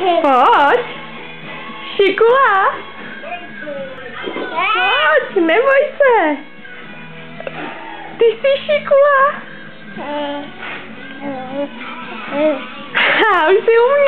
Pojď. Šikula. Pojď, neboj se. Ty jsi šikula. Eh, eh, eh. Ha, už jsi umí.